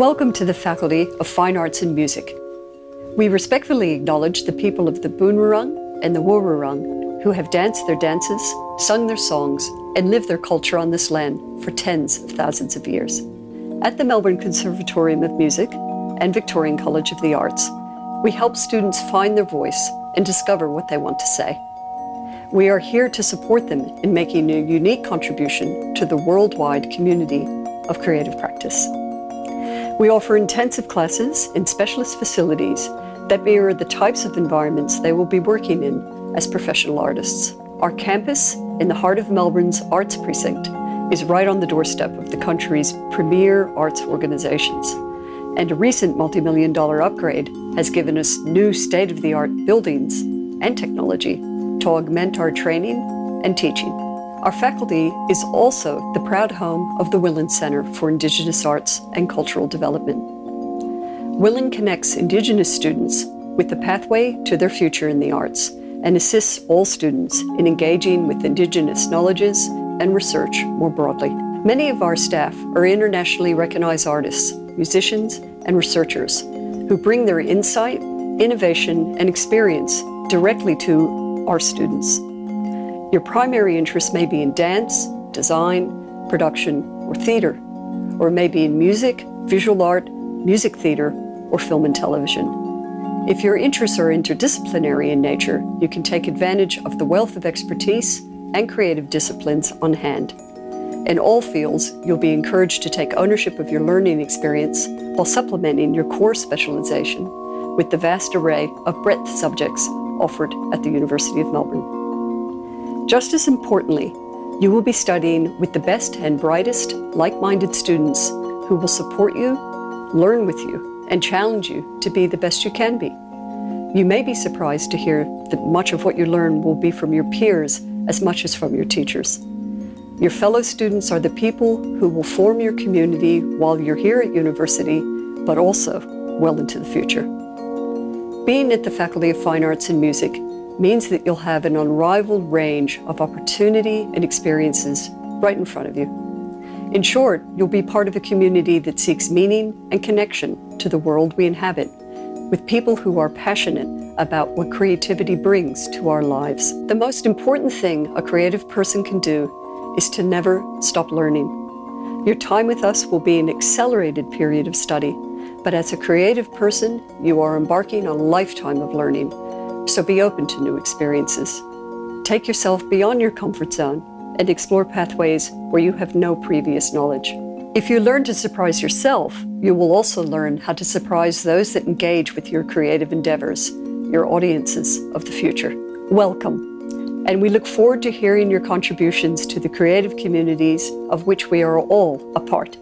Welcome to the Faculty of Fine Arts and Music. We respectfully acknowledge the people of the Boonwurrung and the Woiwurrung who have danced their dances, sung their songs, and lived their culture on this land for tens of thousands of years. At the Melbourne Conservatorium of Music and Victorian College of the Arts, we help students find their voice and discover what they want to say. We are here to support them in making a unique contribution to the worldwide community of creative practice. We offer intensive classes in specialist facilities that mirror the types of environments they will be working in as professional artists. Our campus in the heart of Melbourne's Arts Precinct is right on the doorstep of the country's premier arts organizations. And a recent multi-million dollar upgrade has given us new state-of-the-art buildings and technology to augment our training and teaching. Our faculty is also the proud home of the Wilin Centre for Indigenous Arts and Cultural Development. Wilin connects Indigenous students with the pathway to their future in the arts and assists all students in engaging with Indigenous knowledges and research more broadly. Many of our staff are internationally recognized artists, musicians, and researchers who bring their insight, innovation, and experience directly to our students. Your primary interest may be in dance, design, production, or theater, or it may be in music, visual art, music theater, or film and television. If your interests are interdisciplinary in nature, you can take advantage of the wealth of expertise and creative disciplines on hand. In all fields, you'll be encouraged to take ownership of your learning experience while supplementing your core specialization with the vast array of breadth subjects offered at the University of Melbourne. Just as importantly, you will be studying with the best and brightest like-minded students who will support you, learn with you, and challenge you to be the best you can be. You may be surprised to hear that much of what you learn will be from your peers as much as from your teachers. Your fellow students are the people who will form your community while you're here at university, but also well into the future. Being at the Faculty of Fine Arts and Music means that you'll have an unrivaled range of opportunity and experiences right in front of you. In short, you'll be part of a community that seeks meaning and connection to the world we inhabit, with people who are passionate about what creativity brings to our lives. The most important thing a creative person can do is to never stop learning. Your time with us will be an accelerated period of study but as a creative person, you are embarking on a lifetime of learning, so be open to new experiences. Take yourself beyond your comfort zone and explore pathways where you have no previous knowledge. If you learn to surprise yourself, you will also learn how to surprise those that engage with your creative endeavors, your audiences of the future. Welcome, and we look forward to hearing your contributions to the creative communities of which we are all a part.